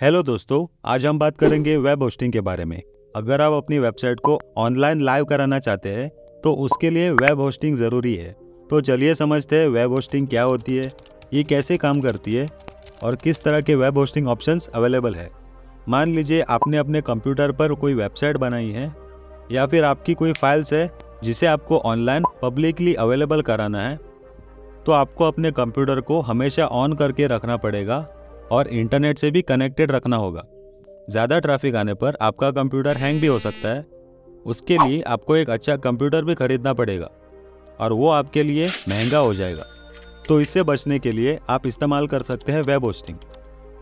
Hello दोस्तों, आज हम बात करेंगे वेब होस्टिंग के बारे में। अगर आप अपनी वेबसाइट को ऑनलाइन लाइव कराना चाहते हैं तो उसके लिए वेब होस्टिंग ज़रूरी है। तो चलिए समझते हैं वेब होस्टिंग क्या होती है, ये कैसे काम करती है, और किस तरह के वेब होस्टिंग ऑप्शंस अवेलेबल है। मान लीजिए आपने अपने कंप्यूटर पर कोई वेबसाइट बनाई है, या फिर आपकी कोई फाइल्स है, जिसे आपको ऑनलाइन पब्लिकली अवेलेबल कराना है तो आपको अपने कंप्यूटर को हमेशा ऑन करके रखना पड़ेगा। और इंटरनेट से भी कनेक्टेड रखना होगा। ज़्यादा ट्रैफ़िक आने पर आपका कंप्यूटर हैंग भी हो सकता है। उसके लिए आपको एक अच्छा कंप्यूटर भी खरीदना पड़ेगा और वो आपके लिए महँगा हो जाएगा। तो इससे बचने के लिए आप इस्तेमाल कर सकते हैं वेब होस्टिंग।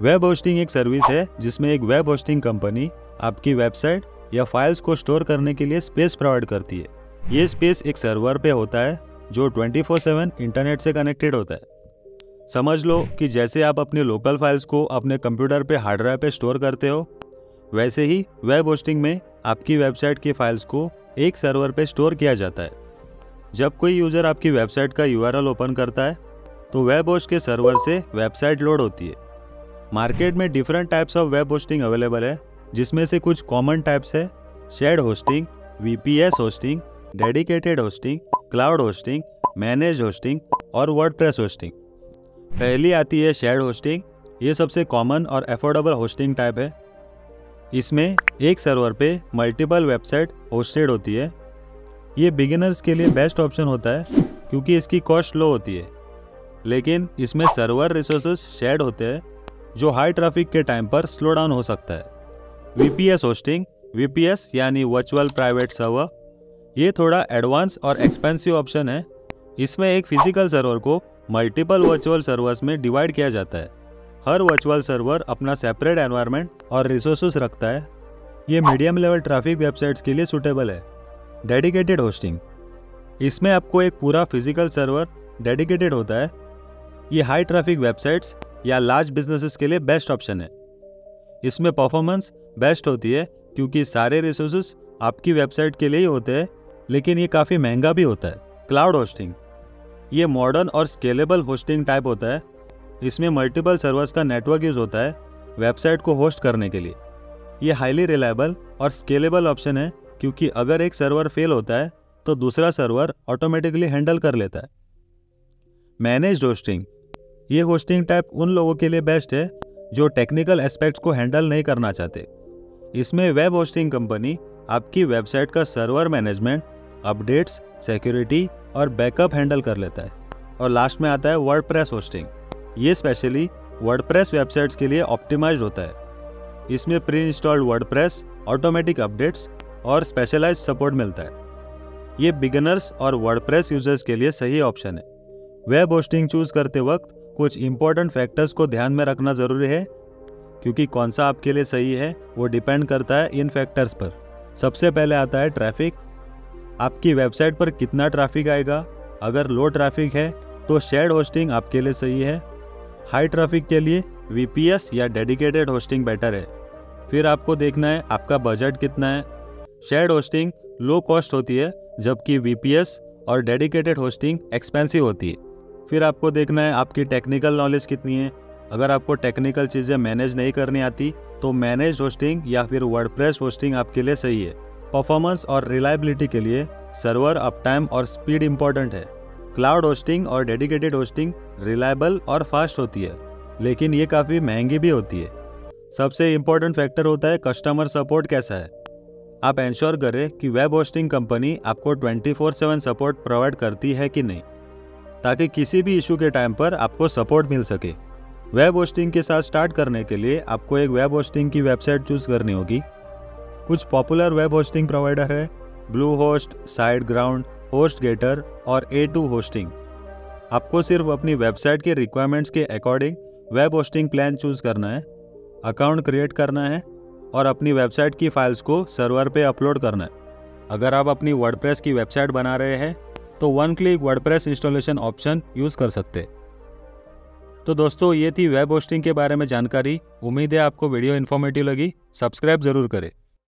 वेब होस्टिंग एक सर्विस है जिसमें एक वेब होस्टिंग कंपनी आपकी वेबसाइट या फाइल्स को स्टोर करने के लिए स्पेस प्रोवाइड करती है। ये स्पेस एक सर्वर पे होता है जो 24/7 इंटरनेट से कनेक्टेड होता है। समझ लो कि जैसे आप अपने लोकल फाइल्स को अपने कंप्यूटर पे हार्ड ड्राइव पे स्टोर करते हो, वैसे ही वेब होस्टिंग में आपकी वेबसाइट की फाइल्स को एक सर्वर पे स्टोर किया जाता है। जब कोई यूज़र आपकी वेबसाइट का यूआरएल ओपन करता है तो वेब होस्ट के सर्वर से वेबसाइट लोड होती है। मार्केट में different types of web hosting available है, जिसमें से कुछ कॉमन टाइप्स है shared hosting VPS hosting dedicated hosting cloud hosting manage hosting और वर्डप्रेस होस्टिंग पहली आती है शेयर होस्टिंग ये सबसे कॉमन और अफोर्डेबल होस्टिंग टाइप है। इसमें एक सर्वर पे मल्टीपल वेबसाइट होस्टेड होती है। ये बिगिनर्स के लिए बेस्ट ऑप्शन होता है, क्योंकि इसकी कॉस्ट लो होती है। लेकिन इसमें सर्वर रिसोर्सेज शेड होते हैं, जो हाई ट्रैफ़िक के टाइम पर स्लो डाउन हो सकता है। वीपीएस होस्टिंग वीपीएस यानी वर्चुअल प्राइवेट सर्वर ये थोड़ा एडवांस और एक्सपेंसिव ऑप्शन है। इसमें एक फ़िज़िकल सर्वर को मल्टीपल वर्चुअल सर्वर्स में डिवाइड किया जाता है। हर वर्चुअल सर्वर अपना सेपरेट एनवायरनमेंट और रिसोर्सेज रखता है। ये मीडियम लेवल ट्रैफ़िक वेबसाइट्स के लिए सुटेबल है। डेडिकेटेड होस्टिंग इसमें आपको एक पूरा फ़िज़िकल सर्वर डेडिकेटेड होता है। ये हाई ट्रैफ़िक वेबसाइट्स या लार्ज बिजनेसेस के लिए बेस्ट ऑप्शन है। इसमें परफॉर्मेंस बेस्ट होती है क्योंकि सारे रिसोर्सेज आपकी वेबसाइट के लिए ही होते हैं, लेकिन ये काफ़ी महँगा भी होता है। क्लाउड होस्टिंग ये मॉडर्न और स्केलेबल होस्टिंग टाइप होता है। इसमें मल्टीपल सर्वर्स का नेटवर्क यूज़ होता है वेबसाइट को होस्ट करने के लिए। ये हाईली रिलायबल और स्केलेबल ऑप्शन है, क्योंकि अगर एक सर्वर फेल होता है तो दूसरा सर्वर ऑटोमेटिकली हैंडल कर लेता है। मैनेज होस्टिंग ये होस्टिंग टाइप उन लोगों के लिए बेस्ट है, जो टेक्निकल एस्पेक्ट्स को हैंडल नहीं करना चाहते। इसमें वेब होस्टिंग कंपनी आपकी वेबसाइट का सर्वर मैनेजमेंट अपडेट्स सिक्योरिटी और बैकअप हैंडल कर लेता है। और लास्ट में आता है वर्ड होस्टिंग ये स्पेशली वर्ड वेबसाइट्स के लिए ऑप्टिमाइज होता है। इसमें pre installed word automatic updates और स्पेशलाइज सपोर्ट मिलता है। ये बिगनर्स और वर्ड यूज़र्स के लिए सही ऑप्शन है। वेब होस्टिंग चूज़ करते वक्त कुछ इंपॉर्टेंट फैक्टर्स को ध्यान में रखना ज़रूरी है, क्योंकि कौन सा आपके लिए सही है, वो डिपेंड करता है इन फैक्टर्स पर। सबसे पहले आता है ट्रैफ़िक आपकी वेबसाइट पर कितना ट्रैफ़िक आएगा? अगर लो ट्रैफ़िक है तो शेड होस्टिंग आपके लिए सही है। हाई ट्रैफ़िक के लिए वीपीएस या डेडिकेटेड होस्टिंग बेटर है। फिर आपको देखना है आपका बजट कितना है। शेड होस्टिंग लो कॉस्ट होती है, जबकि वीपीएस और डेडिकेटेड होस्टिंग एक्सपेंसिव होती है। फिर आपको देखना है आपकी टेक्निकल नॉलेज कितनी है। अगर आपको टेक्निकल चीज़ें मैनेज नहीं करनी आती तो मैनेज होस्टिंग या फिर वर्डप्रेस होस्टिंग आपके लिए सही है। परफॉर्मेंस और रिलायबिलिटी के लिए सर्वर अप टाइम और स्पीड इंपॉर्टेंट है। क्लाउड होस्टिंग और डेडिकेटेड होस्टिंग रिलायबल और फास्ट होती है, लेकिन ये काफ़ी महँगी भी होती है। सबसे इम्पोर्टेंट फैक्टर होता है कस्टमर सपोर्ट कैसा है। आप इंश्योर करें कि वेब होस्टिंग कंपनी आपको 24/7 सपोर्ट प्रोवाइड करती है कि नहीं, ताकि किसी भी इशू के टाइम पर आपको सपोर्ट मिल सके। वेब होस्टिंग के साथ स्टार्ट करने के लिए आपको एक वेब होस्टिंग की वेबसाइट चूज़ करनी होगी। कुछ पॉपुलर वेब होस्टिंग प्रोवाइडर है Bluehost SiteGround HostGator और ए टू होस्टिंग आपको सिर्फ़ अपनी वेबसाइट के रिक्वायरमेंट्स के according web hosting plan choose करना है अकाउंट क्रिएट करना है और अपनी वेबसाइट की फाइल्स को सर्वर पे अपलोड करना है। अगर आप अपनी वर्डप्रेस की वेबसाइट बना रहे हैं तो one click WordPress installation option use कर सकते तो दोस्तों, ये थी वेब होस्टिंग के बारे में जानकारी। उम्मीद है आपको वीडियो इन्फॉर्मेटिव लगी। सब्सक्राइब ज़रूर करें।